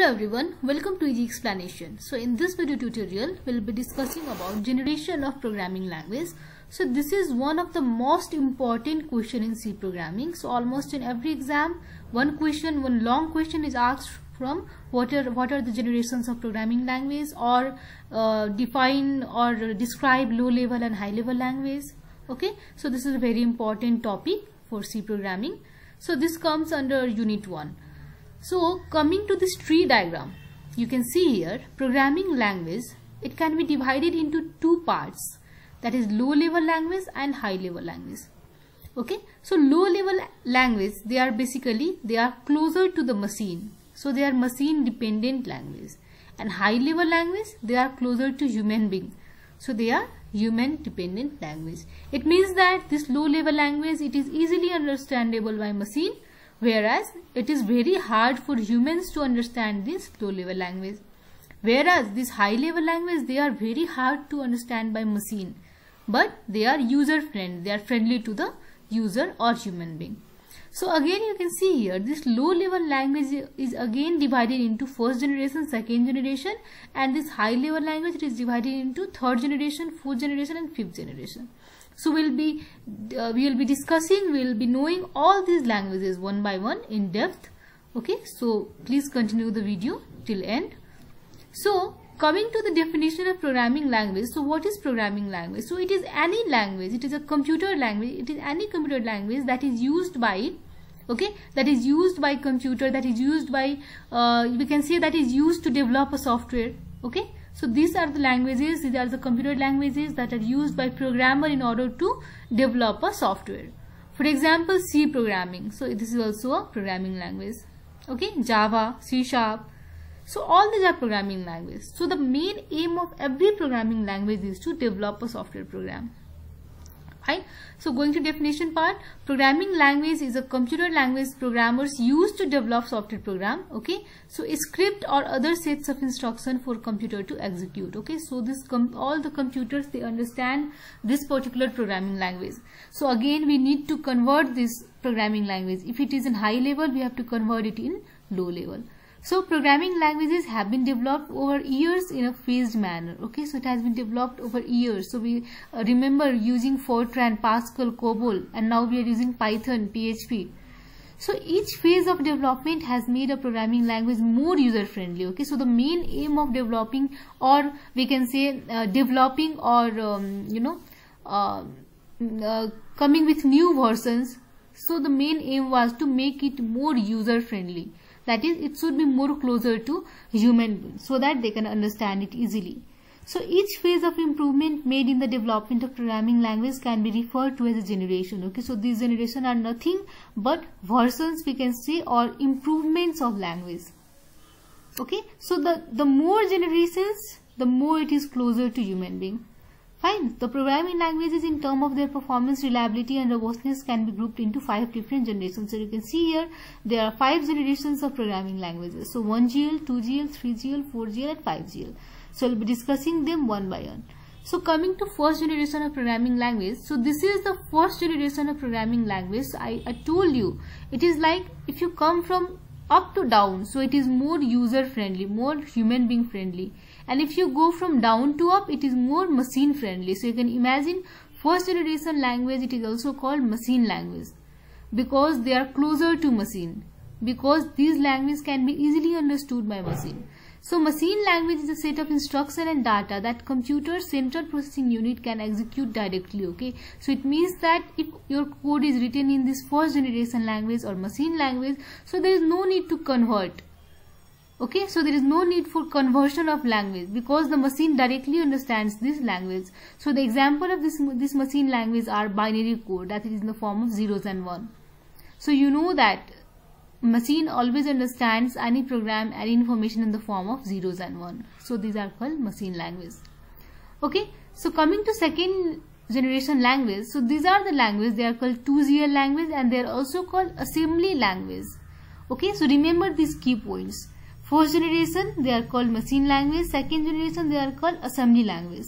Hello everyone, welcome to Easy Explanation. So in this video tutorial, we'll be discussing about generation of programming language. So this is one of the most important question in C programming. So almost in every exam, one question, one long question is asked from what are, what are the generations of programming language or uh, define or describe low level and high level language. Okay, so this is a very important topic for C programming. So this comes under unit 1. So coming to this tree diagram, you can see here programming language, it can be divided into two parts that is low level language and high level language. Okay, so low level language, they are basically, they are closer to the machine. So they are machine dependent language and high level language, they are closer to human being. So they are human dependent language. It means that this low level language, it is easily understandable by machine whereas it is very hard for humans to understand this low level language. Whereas this high level language they are very hard to understand by machine. But they are user friendly they are friendly to the user or human being. So again you can see here this low level language is again divided into first generation second generation and this high level language is divided into third generation fourth generation and fifth generation so we'll be uh, we will be discussing we will be knowing all these languages one by one in depth. Okay? So please continue the video till end. So coming to the definition of programming language. So what is programming language? So it is any language. It is a computer language. It is any computer language that is used by okay that is used by computer that is used by uh, we can say that is used to develop a software. Okay so these are the languages, these are the computer languages that are used by programmer in order to develop a software. For example, C programming. So this is also a programming language. Okay, Java, C Sharp. So all these are programming languages. So the main aim of every programming language is to develop a software program fine so going to definition part programming language is a computer language programmers use to develop software program okay? So a script or other sets of instruction for computer to execute okay? So this all the computers they understand this particular programming language. So again we need to convert this programming language. If it is in high level we have to convert it in low level so programming languages have been developed over years in a phased manner. Okay, so it has been developed over years. So we uh, remember using Fortran, Pascal, COBOL, and now we are using Python, PHP. So each phase of development has made a programming language more user friendly. Okay, so the main aim of developing, or we can say uh, developing, or um, you know, uh, uh coming with new versions. So the main aim was to make it more user friendly that is it should be more closer to human so that they can understand it easily. So each phase of improvement made in the development of programming language can be referred to as a generation okay? So these generation are nothing but versions we can say or improvements of language okay? So the the more generations the more it is closer to human being Fine. The programming languages in terms of their performance, reliability and robustness can be grouped into five different generations. So you can see here there are five generations of programming languages. So 1GL, 2GL, 3GL, 4GL and 5GL. So we'll be discussing them one by one. So coming to first generation of programming language. So this is the first generation of programming language. I, I told you it is like if you come from up to down. So it is more user friendly, more human being friendly and if you go from down to up it is more machine friendly. So you can imagine first generation language it is also called machine language because they are closer to machine because these languages can be easily understood by machine. So machine language is a set of instruction and data that computer central processing unit can execute directly okay? So it means that if your code is written in this first generation language or machine language so there is no need to convert okay so there is no need for conversion of language because the machine directly understands this language. So the example of this this machine language are binary code that is in the form of zeros and one. So you know that machine always understands any program any information in the form of zeros and one. So these are called machine language. Okay so coming to second generation language so these are the language they are called 2GL language and they are also called assembly language. Okay so remember these key points First generation, they are called machine language. Second generation, they are called assembly language.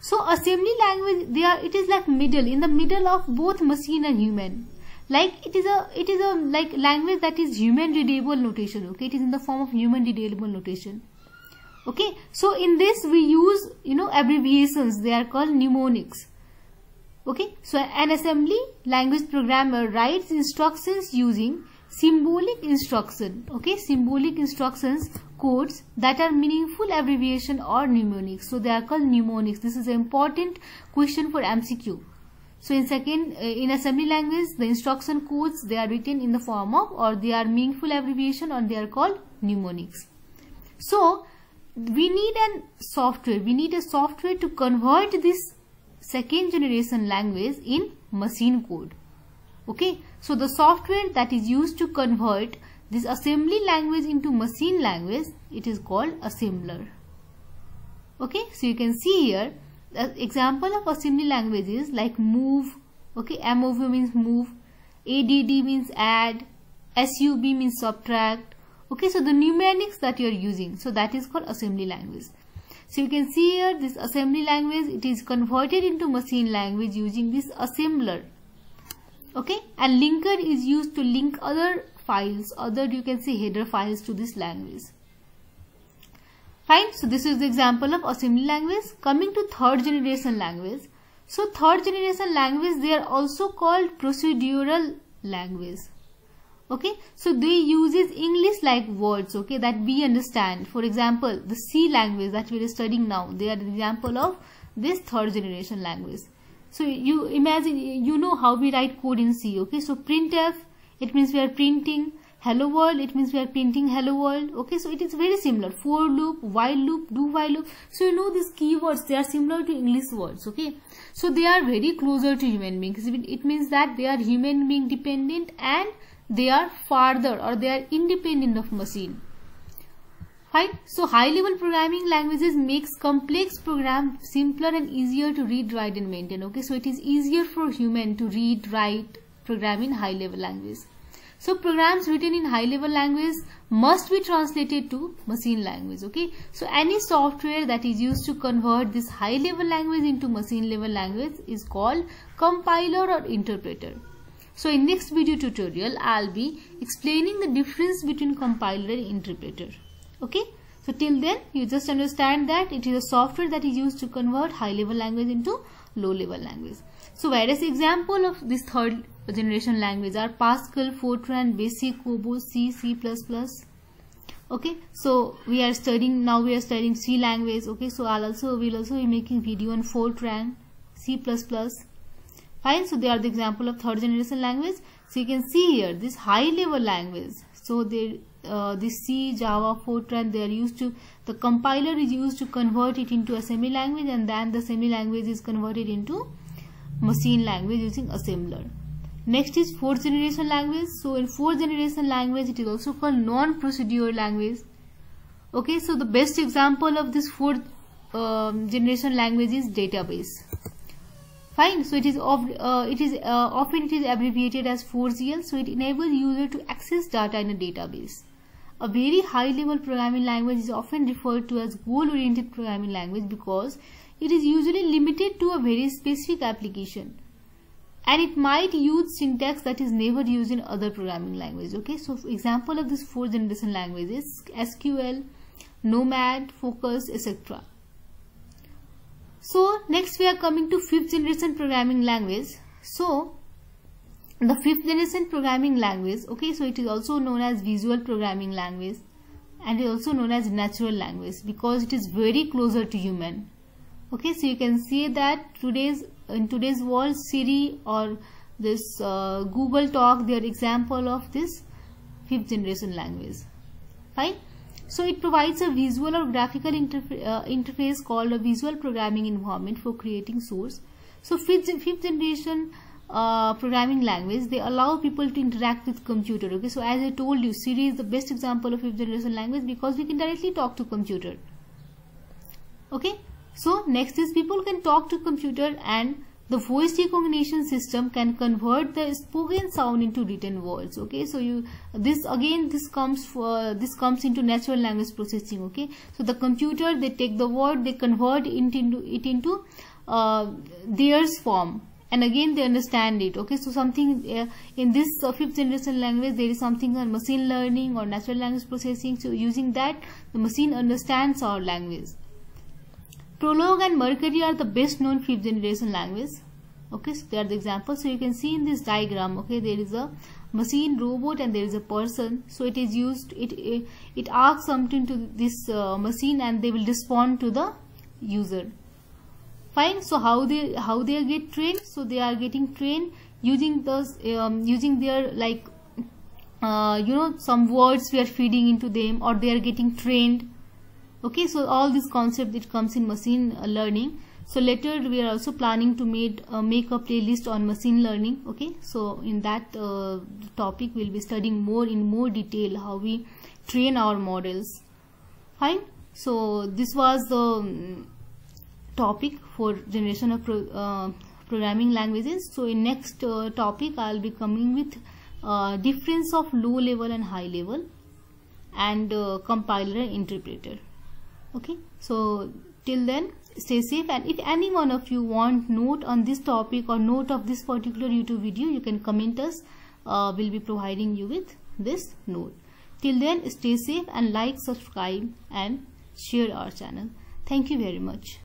So assembly language, they are, it is like middle, in the middle of both machine and human. like it is a it is a like language that is human readable notation okay? It is in the form of human readable notation. Okay? So in this we use you know abbreviations. They are called mnemonics. Okay? So an assembly language programmer writes instructions using symbolic instruction okay? Symbolic instructions codes that are meaningful abbreviation or mnemonics. So they are called mnemonics. This is an important question for mcq so in second uh, in assembly language the instruction codes they are written in the form of or they are meaningful abbreviation or they are called mnemonics. So we need a software. We need a software to convert this second generation language in machine code okay? So the software that is used to convert this assembly language into machine language it is called assembler. Okay? So you can see here the example of assembly languages like move. Okay? Mov means move. Add means add. Sub means subtract. Okay? So the mnemonics that you are using. So that is called assembly language. So you can see here this assembly language it is converted into machine language using this assembler okay? And linker is used to link other files other you can say header files to this language. Fine? So this is the example of assembly language. Coming to third generation language. So third generation language they are also called procedural language. Okay? So they uses english like words okay that we understand. For example the c language that we are studying now they are the example of this third generation language so you imagine you know how we write code in c okay? So printf it means we are printing hello world it means we are printing hello world okay? So it is very similar. For loop while loop do while loop. So you know these keywords they are similar to english words okay? So they are very closer to human beings it means that they are human being dependent and they are farther or they are independent of machine Fine. So high level programming languages makes complex program simpler and easier to read, write and maintain. Okay. So it is easier for human to read, write, program in high level language. So programs written in high level language must be translated to machine language. Okay. So any software that is used to convert this high level language into machine level language is called compiler or interpreter. So in next video tutorial, I'll be explaining the difference between compiler and interpreter okay so till then you just understand that it is a software that is used to convert high level language into low level language so various example of this third generation language are Pascal, Fortran, Basic, COBOL, C, C++. Okay, so we are studying now. We are studying C language. Okay, so I'll also we'll also be making video on Fortran, C++. Fine. So they are the example of third generation language. So you can see here this high level language. So they uh, the C, Java, Fortran, they are used to, the compiler is used to convert it into assembly language and then the assembly language is converted into machine language using assembler. Next is fourth generation language. So in fourth generation language, it is also called non-procedural language. Okay, so the best example of this fourth um, generation language is database. Fine. So it is uh, it is uh, often it is abbreviated as 4GL. So it enables user to access data in a database. A very high level programming language is often referred to as goal oriented programming language because it is usually limited to a very specific application. And it might use syntax that is never used in other programming languages okay? So for example of this fourth generation languages sql nomad focus etc so next we are coming to fifth generation programming language. So the fifth generation programming language okay so it is also known as visual programming language and is also known as natural language because it is very closer to human okay. So you can see that today's in today's world siri or this uh, google talk they are example of this fifth generation language fine. So it provides a visual or graphical uh, interface called a visual programming environment for creating source. So fifth, fifth generation uh, programming language they allow people to interact with computer okay? So as i told you siri is the best example of fifth generation language because we can directly talk to computer okay? So next is people can talk to computer and the voice recognition system can convert the spoken sound into written words okay? So you this again this comes for this comes into natural language processing okay? So the computer they take the word they convert it into it into uh, theirs form and again they understand it. Okay so something uh, in this uh, fifth generation language there is something on machine learning or natural language processing. So using that the machine understands our language. Prolog and mercury are the best known fifth generation language. Okay so they are the examples so you can see in this diagram okay there is a machine robot and there is a person. So it is used it it, it asks something to this uh, machine and they will respond to the user fine. So how they how they get trained? So they are getting trained using those um, using their like uh, you know some words we are feeding into them or they are getting trained. Okay so all this concept it comes in machine learning. So later we are also planning to make uh, make a playlist on machine learning. Okay so in that uh, topic we'll be studying more in more detail how we train our models. Fine? So this was the um, topic for generation of pro, uh, programming languages. So in next uh, topic i'll be coming with uh, difference of low level and high level and uh, compiler and interpreter. Okay? So till then stay safe. And if any one of you want note on this topic or note of this particular youtube video you can comment us. Uh, we'll be providing you with this note. Till then stay safe and like subscribe and share our channel. Thank you very much